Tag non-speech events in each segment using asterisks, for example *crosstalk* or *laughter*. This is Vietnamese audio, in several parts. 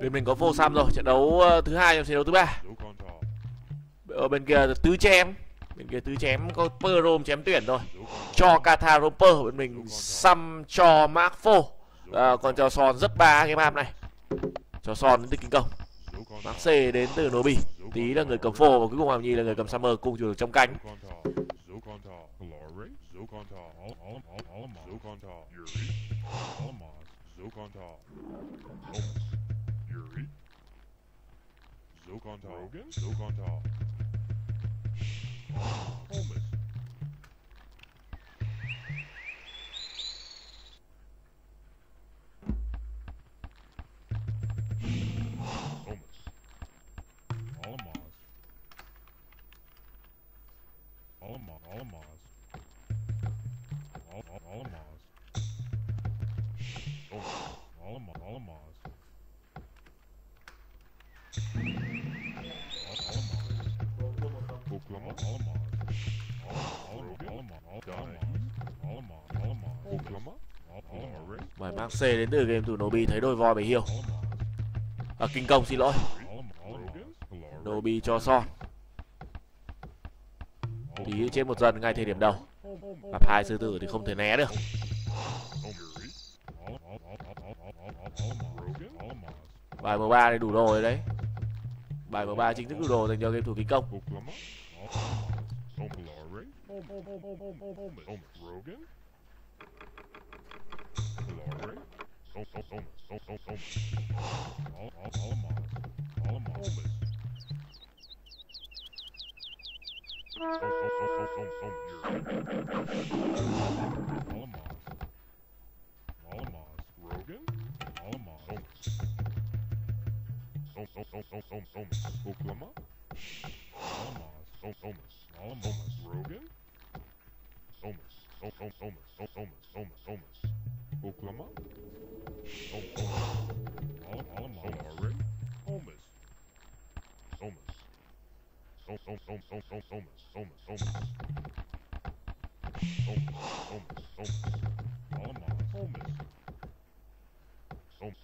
bên mình có vô sam rồi trận đấu ờ, thứ hai trong trận đấu thứ ba ở bên kia tứ chém bên kia tứ chém có Perom chém tuyển thôi cho Kata Roper bên mình xăm cho Mark Fo à, còn cho Son rất ba cái map này cho Son đến từ kinh công Mark C đến từ Nobi tí là người cầm phô và cuối cùng Hàm Nhi là người cầm Summer cùng chủ trong cánh Sokantar. Hops. Yuri. Sokantar. Sokantar. Hommes. Alamaz. mang C đến từ game thủ Nobi thấy đôi voi về hiêu. À, kinh công xin lỗi. Nobi cho Son tí trên một dần ngay thời điểm đầu. Gặp hai sư tử thì không thể né được. Bài M3 này đủ đồ rồi đấy. Bài M3 chính thức đủ đồ dành cho game thủ kinh công. Oklahoma.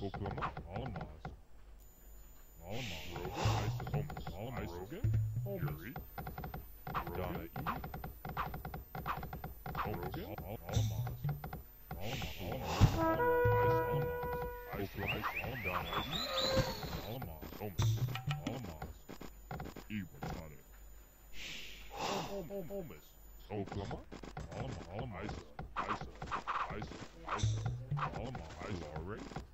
koklama. Alamaz. Alamaz. Olmaz. Alamaz. Olmaz. Yuri. Dana iyi. Olmaz. Alamaz. Alamaz. Alamaz. Alamaz. Alamaz. Koklama. Dana iyi. Alamaz. Olmaz. Alamaz. İyi batarı. Olmaz. Koklama. Alamaz. Alamaz. Alamaz. Alamaz. Alamaz. Alamaz. Alamaz. Alamaz. Alamaz. Alamaz.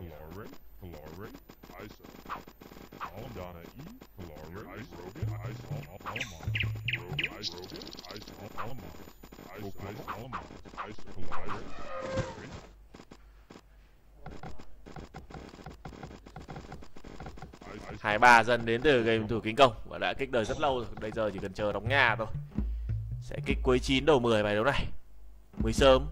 Glory, Glory, Iso, Aldana E, Glory, Ice Rogan, Ice Isa, Isa, Alma, Isa, Glory, Glory. Hai ba dân đến từ game thủ kính công và đã kích đời rất lâu rồi. Bây giờ chỉ cần chờ đóng nhà thôi. Sẽ kích cuối 9 đầu 10 bài đấu này. Mới sớm.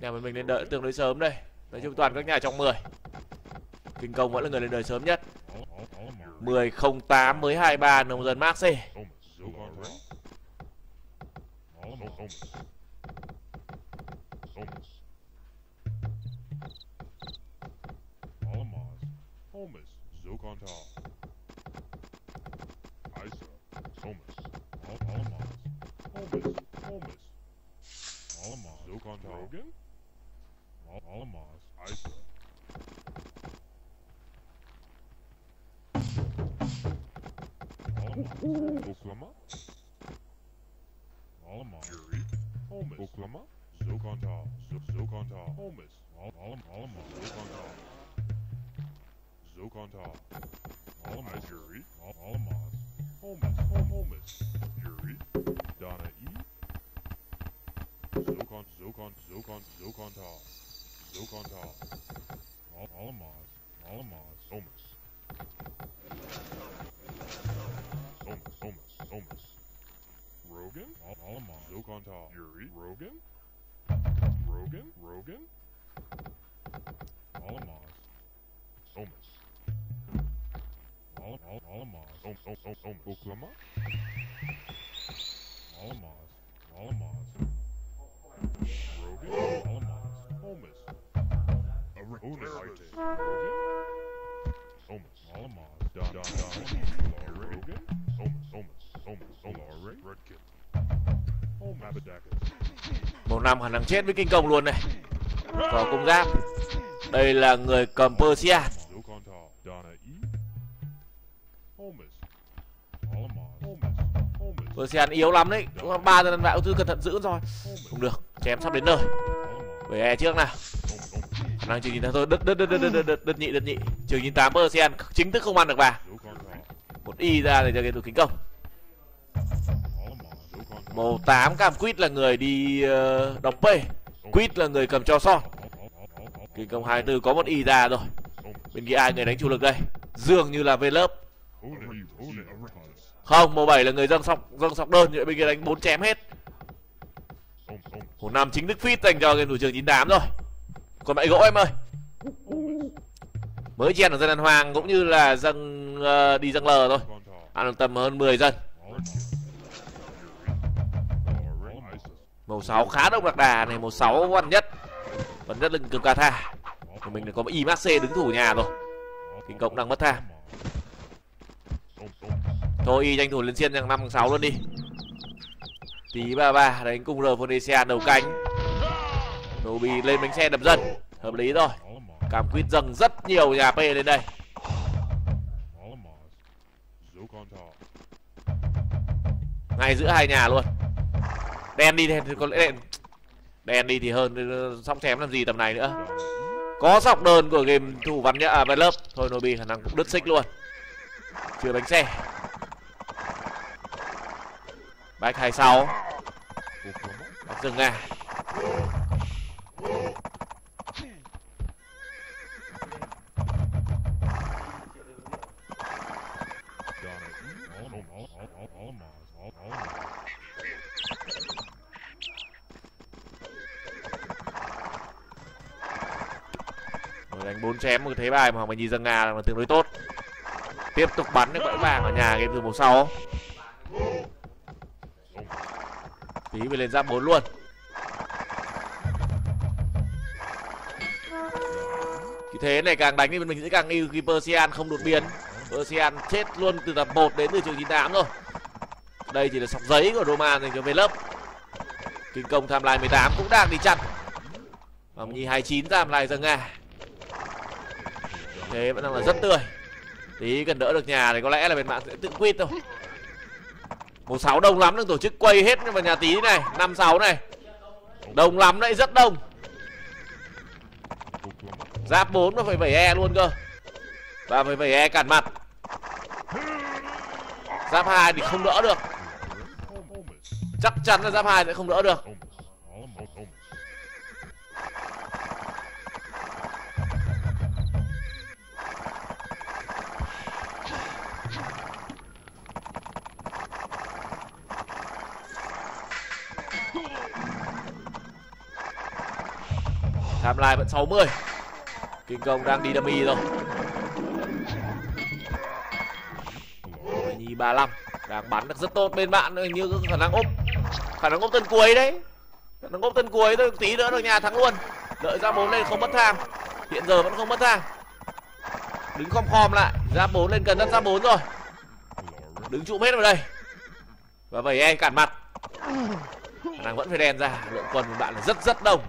Nhà bên mình lên đợi tương đối sớm đây. Nói chung toàn các nhà trong 10 Kinh công vẫn là người lên đời sớm nhất 1008 mới 23 nông dân Maxi Alamaz, Alamaz, Alamaz, Alamaz, Oklahoma. Allemaal. Jury. zo Oklahoma. Zokanta. Zokanta. Holmes. Allemaal. Zokanta. Zokanta. Allemaal. Jury. Allemaal. Holmes. Holmes. Jury. Donna E. Zokant. Zokant. Zokant. Zokanta. Zokanta. Allemaal. Allemaal. Holmes. Omus. Rogan? Al Alamon. Zokonta. Yuri. Rogan? Rogan? Rogan? Alamos. Omus. Al Al Alamos. Om Om Om Omus. Oklama? Alamos. Alamos. Rogan? Alamos. Omus. Omus. Rogan? Omus. Alamos. Don Don Don. Một năm khả năng chết với kinh công luôn này có cung giáp đây là người cầm persia Zokontar. Persian yếu lắm đấy Đúng là ba dân bạo thư cẩn thận giữ rồi không được chém sắp đến nơi về e trước nào khả năng trường nhìn thôi đất đất đất đất đất đất đất, nhị đất nhị trường nhìn tám persian chính thức không ăn được bà một y ra để cho cái thủ kính công màu 8 cam quýt là người đi uh, đóng p quýt là người cầm cho son kinh công 24 có một y ra rồi. Bên kia ai người đánh chủ lực đây? Dường như là về lớp không màu 7 là người dâng sọc dâng sọc đơn bên kia đánh 4 chém hết. Hồ Nam chính Đức fit dành cho game thủ trường 98 rồi. Còn mẹ gỗ em ơi. Mới chen ở dân đàn hoàng cũng như là dâng uh, ờ, đi dâng lờ thôi. Ăn tầm hơn 10 dân. Màu 6 khá đông đặc đà này, Màu 6 quan nhất. Vẫn rất lưng cực ca tha. Của mình có một IMAC đứng thủ nhà rồi. Kinh cộng đang mất tha. Thôi, y tranh thủ lên xiên thằng 5 thằng 6 luôn đi. Tí 33 đánh cùng Rhodesia đầu cánh. Nobi lên bánh xe đập dân. Hợp lý rồi. Cảm quyết dâng rất nhiều nhà P lên đây. Ngay giữa hai nhà luôn đen đi thì có lẽ đen, đen đi thì hơn sóc chém làm gì tầm này nữa. Có sọc đơn của game thủ văn nhá. À lớp. Thôi nobi khả năng cũng đứt xích luôn. Chưa bánh xe. Bách hai sáu. Dừng ngay Rồi đánh bốn chém một cái thế bài mà Hoàng Bình Nhi dâng Nga là tương đối tốt. Tiếp tục bắn được bẫy vàng ở nhà game từ màu sau. Tí về lên giáp 4 luôn. Cái thế này càng đánh thì mình sẽ càng yêu khi Persian không đột biến. Persian chết luôn từ tập 1 đến từ trường 98 rồi. Đây chỉ là sọc giấy của Roman dành cho về lớp. Kinh công tham lai 18 cũng đang đi chặt Hoàng Nhi 29 tham lai ra Nga thế vẫn đang là rất tươi. Tí cần đỡ được nhà thì có lẽ là bên bạn sẽ tự quýt thôi. Một sáu đông lắm đang tổ chức quay hết vào nhà tí này. Năm sáu này. Đông lắm đấy, rất đông. Giáp bốn nó phải bảy e luôn cơ. Và phải bảy e cản mặt. Giáp hai thì không đỡ được. Chắc chắn là giáp hai sẽ không đỡ được. Tham lai vẫn 60 kinh công đang đi dummy rồi. Nhi 35 đang bắn được rất tốt bên bạn như khả năng úp khả năng úp tân cuối đấy. Khả năng úp tân cuối thôi, tí nữa được nhà thắng luôn. Đợi ra bốn lên không mất tham. Hiện giờ vẫn không mất tham. Đứng khom khom lại, ra bốn lên cần đất ra bốn rồi. Đứng trụ hết vào đây. Và bảy e cản mặt. Khả năng vẫn phải đen ra, lượng quân của bạn là rất rất đông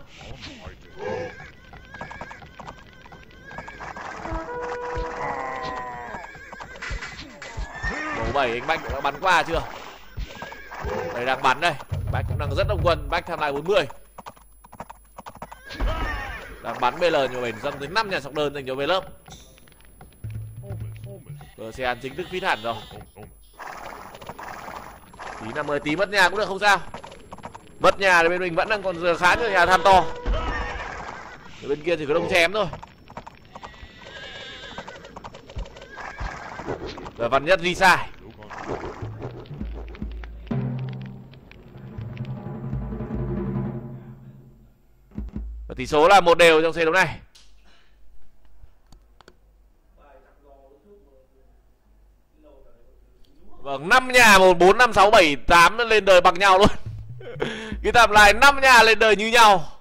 đủ bảy anh Bách đã bắn qua chưa? Đây đang bắn đây. Bách cũng đang rất đông quân. Bách tham lai 40 Đang bắn BL nhiều mình dâng tới năm nhà sọc đơn dành cho về lớp. Ocean chính thức phít hẳn rồi. Tí 50 tí mất nhà cũng được, không sao. Mất nhà thì bên mình vẫn đang còn dừa khá nhiều nhà than to. Ở bên kia thì có đông chém thôi Và văn nhất đi sai Và tỷ số là một đều trong trận đấu này Vâng, 5 nhà 1 4 5 6 7 8 lên đời bằng nhau luôn. *laughs* Cái tạm lại 5 nhà lên đời như nhau.